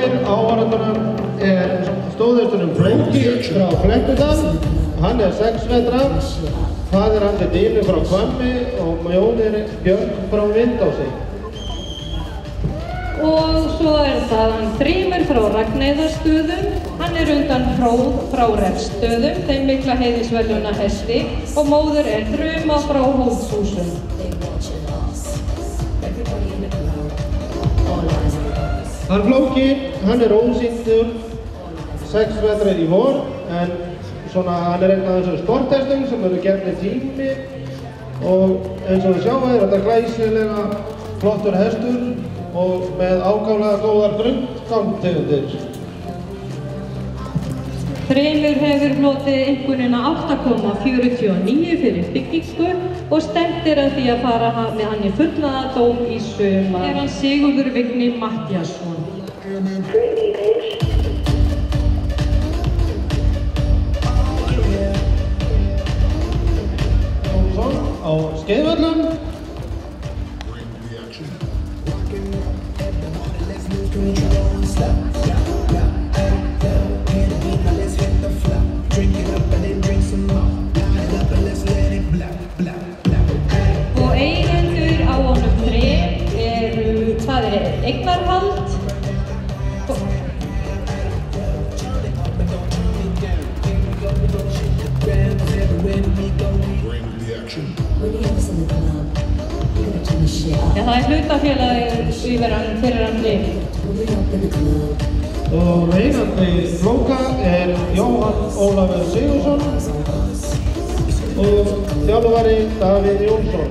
Annar ávarðunum er stóðustunum Bróki frá Flekkudal. Hann er 6 metra. Það er hann við dýlu frá Kvammi og mjónir Björn frá Vindási. Og svo er það hann Þrýmur frá Ragnæðarstöðum. Hann er undan Hróð frá Refstöðum, þeim mikla heiðisveluna hesti og móður er Þruma frá Hóðshúsum. Hann Flóki, hann er ósýndur 6 metra í vor, en svona hann er einn af þessum sporthestum sem eru gefnir tími og eins og við sjáum er þetta glæsilega flottur hestur og með ágáðlega góðar grundgangtegundir. Þrymur hefur hlotið einhvernina 8,49 fyrir byggingu og stefnir að því að fara með hann í fullnaðadóm í sumar. Er hann Sigurður Vigni Mattiasson. Og skædeværtlukken. Bring Jeg har slutta fjelløy yver andre Og regnandi flóka er Jóhann Ólafur Sigursson og þjálfari Davíð Jónsson.